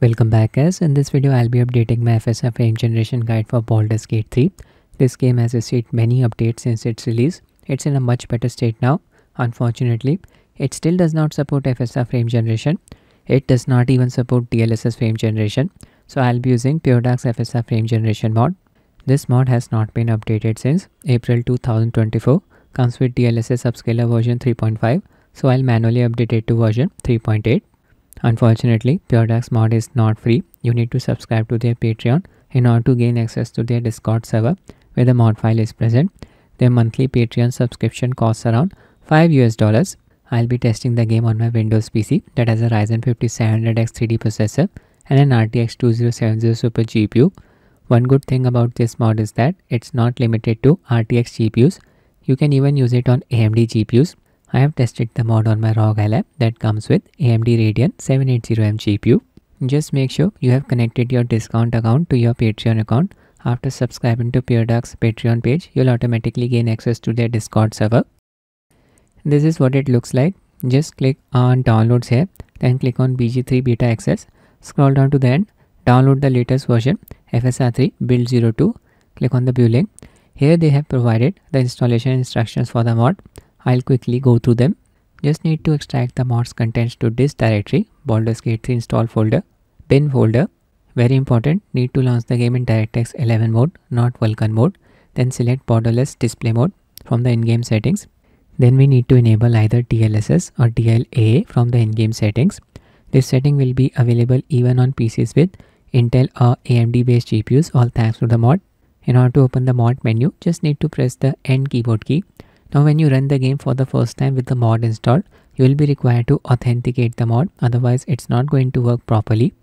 Welcome back guys, in this video I'll be updating my FSR frame generation guide for Baldur's Gate 3. This game has received many updates since its release. It's in a much better state now. Unfortunately, it still does not support FSR frame generation. It does not even support DLSS frame generation. So I'll be using PureDark's FSR frame generation mod. This mod has not been updated since April 2024. Comes with DLSS upscaler version 3.5. So I'll manually update it to version 3.8. Unfortunately, PureDark's mod is not free. You need to subscribe to their Patreon in order to gain access to their Discord server where the mod file is present. Their monthly Patreon subscription costs around 5 US dollars. I'll be testing the game on my Windows PC that has a Ryzen 5700X 3D processor and an RTX 2070 Super GPU. One good thing about this mod is that it's not limited to RTX GPUs. You can even use it on AMD GPUs I have tested the mod on my ROG Ally that comes with AMD Radeon 780M GPU. Just make sure you have connected your Discord account to your Patreon account. After subscribing to PureDark's Patreon page, you'll automatically gain access to their Discord server. This is what it looks like. Just click on downloads here, then click on BG3 Beta Access. Scroll down to the end, download the latest version FSR3 Build 02. Click on the view link. Here they have provided the installation instructions for the mod. I'll quickly go through them. Just need to extract the mod's contents to this directory, Baldur's Gate 3 install folder, bin folder. Very important, need to launch the game in DirectX 11 mode, not Vulkan mode. Then select borderless display mode from the in-game settings. Then we need to enable either DLSS or DLAA from the in-game settings. This setting will be available even on PCs with Intel or AMD based GPUs all thanks to the mod. In order to open the mod menu, just need to press the N keyboard key now when you run the game for the first time with the mod installed, you will be required to authenticate the mod, otherwise it's not going to work properly.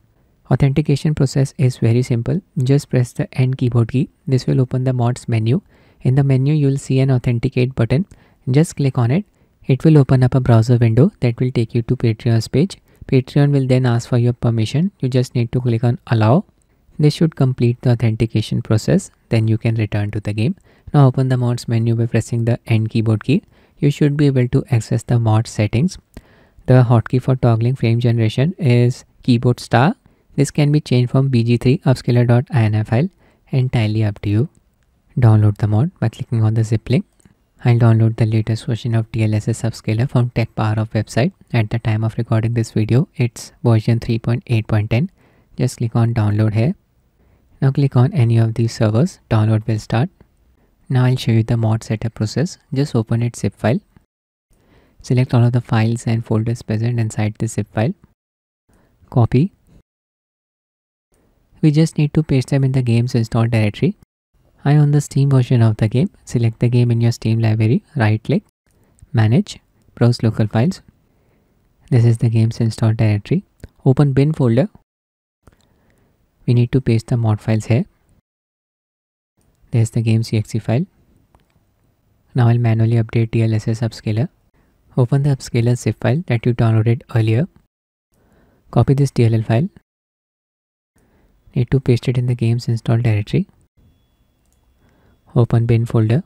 Authentication process is very simple. Just press the N keyboard key. This will open the mods menu. In the menu, you will see an authenticate button. Just click on it. It will open up a browser window that will take you to Patreon's page. Patreon will then ask for your permission. You just need to click on allow. This should complete the authentication process. Then you can return to the game. Now open the mods menu by pressing the N keyboard key. You should be able to access the mod settings. The hotkey for toggling frame generation is keyboard star. This can be changed from bg3 upscaler.ini file entirely up to you. Download the mod by clicking on the zip link. I'll download the latest version of DLSS upscaler from TechPowerUp website. At the time of recording this video, it's version 3.8.10. Just click on download here. Now click on any of these servers. Download will start. Now I'll show you the mod setup process. Just open its zip file. Select all of the files and folders present inside the zip file. Copy. We just need to paste them in the game's install directory. I own the Steam version of the game. Select the game in your Steam library. Right click. Manage. Browse local files. This is the game's install directory. Open bin folder. We need to paste the mod files here. There's the game.exe file. Now I'll manually update DLSS upscaler. Open the upscaler zip file that you downloaded earlier. Copy this DLL file. Need to paste it in the game's install directory. Open bin folder.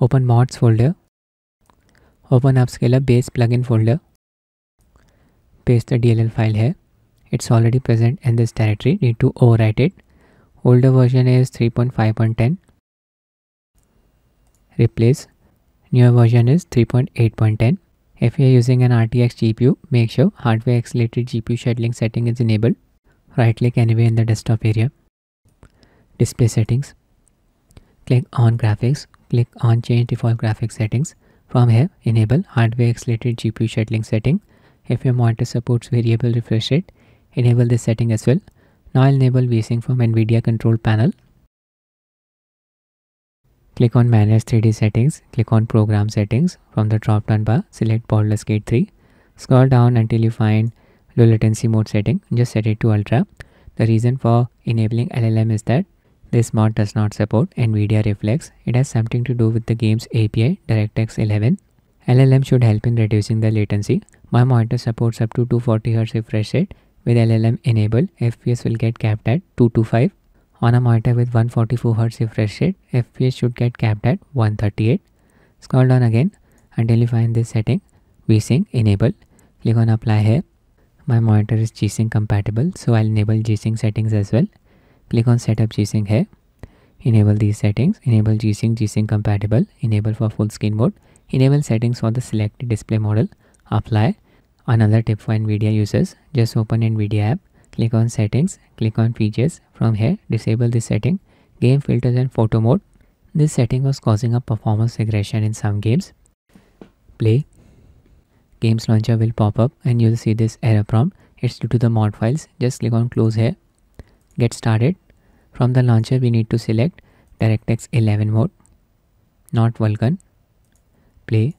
Open mods folder. Open upscaler base plugin folder. Paste the DLL file here. It's already present in this directory. Need to overwrite it. Older version is 3.5.10 replace. Newer version is 3.8.10 if you are using an RTX GPU make sure hardware accelerated GPU scheduling setting is enabled. Right click anywhere in the desktop area. Display settings. Click on graphics. Click on change default graphics settings. From here enable hardware accelerated GPU scheduling setting. If your monitor supports variable refresh rate enable this setting as well now I'll enable VSync from NVIDIA control panel. Click on manage 3D settings, click on program settings from the drop down bar, select Baldur's Gate 3. Scroll down until you find low latency mode setting, just set it to ultra. The reason for enabling LLM is that this mod does not support NVIDIA Reflex. It has something to do with the game's API DirectX 11. LLM should help in reducing the latency. My monitor supports up to 240Hz refresh rate with LLM enabled, FPS will get capped at 225. On a monitor with 144Hz refresh rate, FPS should get capped at 138. Scroll down again until you find this setting, VSync enable. Click on apply here. my monitor is G-Sync compatible so I'll enable G-Sync settings as well click on setup G-Sync here enable these settings enable G-Sync G-Sync compatible enable for full screen mode enable settings for the selected display model apply another tip for NVIDIA users just open NVIDIA app click on settings click on features. From here disable this setting game filters and photo mode. This setting was causing a performance regression in some games. Play. Games launcher will pop up and you'll see this error prompt. It's due to the mod files. Just click on close here. Get started. From the launcher we need to select DirectX 11 mode. Not Vulkan. Play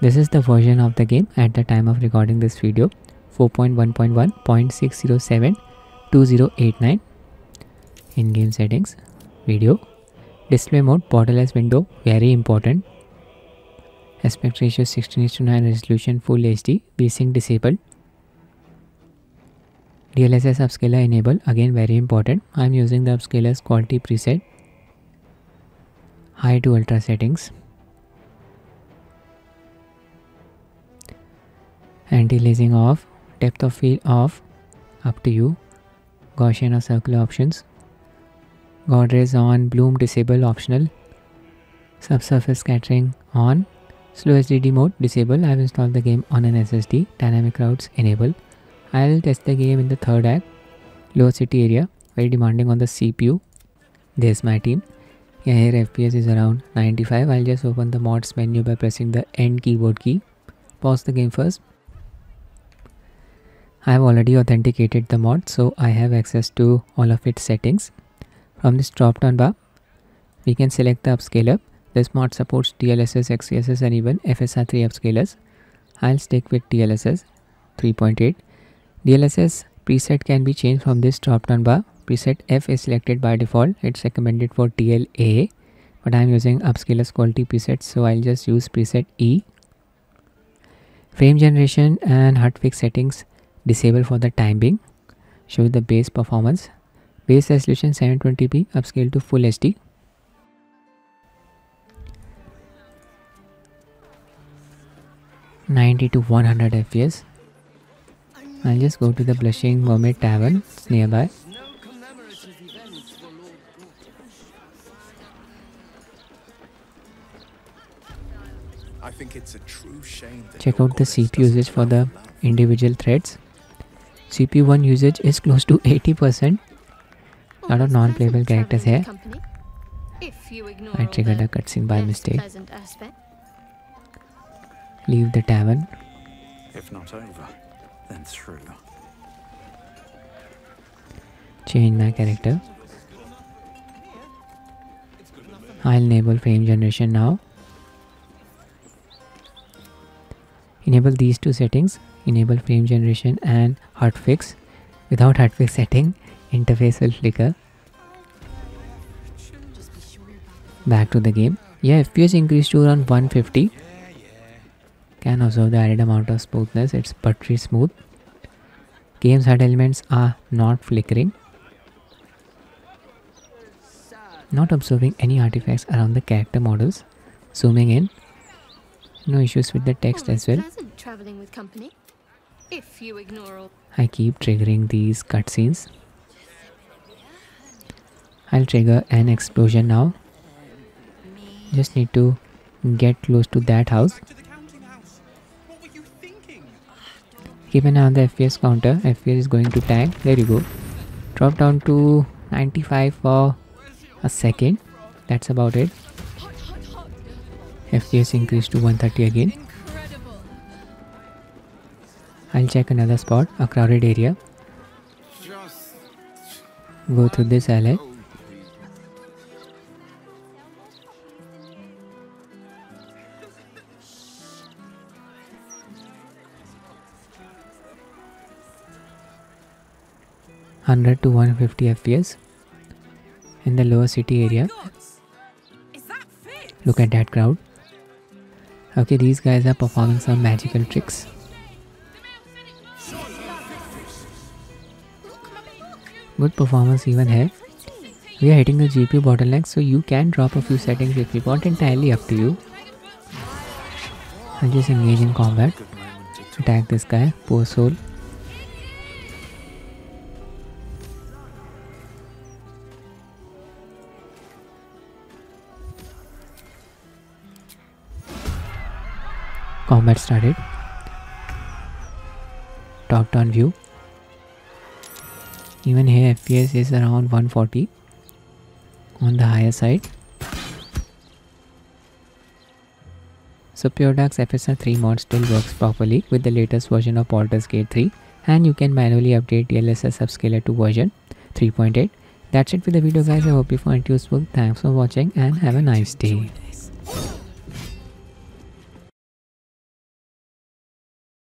this is the version of the game at the time of recording this video 4.1.1.607.2089 in-game settings video display mode borderless window very important. Aspect ratio 16 to 9 resolution full HD VSync disabled. DLSS upscaler enable again very important. I'm using the upscaler's quality preset. High to ultra settings anti-aliasing off depth of field off up to you Gaussian or circular options God rays on bloom disable optional subsurface scattering on Slow HDD mode disable. I have installed the game on an SSD. Dynamic crowds enable. I'll test the game in the third act. Lower city area. Very demanding on the CPU. There's my team. Yeah, here FPS is around 95. I'll just open the mods menu by pressing the end keyboard key. Pause the game first. I have already authenticated the mod so I have access to all of its settings. From this drop down bar, we can select the upscaler this mod supports DLSS, XeSS and even FSR3 upscalers. I'll stick with DLSS 3.8. DLSS preset can be changed from this drop down bar. Preset F is selected by default. It's recommended for DLAA but I'm using upscalers quality preset so I'll just use preset E. Frame generation and hotfix settings disable for the time being. Show the base performance. Base resolution 720p upscale to full HD. 90 to 100 fps I'll just go to the blushing mermaid tavern nearby I think it's a true shame check out the CPU usage for the individual threads CPU 1 usage is close to 80% lot of non-playable characters here I triggered a cutscene by mistake leave the tavern. If not over, then through. Change my character. I'll enable frame generation now. Enable these two settings. Enable frame generation and hotfix. Without hotfix setting, interface will flicker. Back to the game. Yeah, FPS increased to around 150 can observe the added amount of smoothness it's buttery smooth game's HUD elements are not flickering not observing any artifacts around the character models zooming in no issues with the text as well. I keep triggering these cutscenes. I'll trigger an explosion now. Just need to get close to that house. Keep an eye on the fps counter. Fps is going to tank. there you go. Drop down to 95 for a second. That's about it fps increased to 130 again. I'll check another spot a crowded area. Go through this alley. 100 to 150 fps in the lower city area. Look at that crowd okay these guys are performing some magical tricks. Good performance even here. We are hitting the GPU bottleneck so you can drop a few settings if you want. Entirely up to you. And just engage in combat. Attack this guy. Poor soul combat started. Top down view. Even here fps is around 140 on the higher side. So PureDark's FSR 3 mod still works properly with the latest version of Baldur's Gate 3 and you can manually update DLSS upscaler to version 3.8 that's it for the video guys. I hope you find it useful. Thanks for watching and have a nice day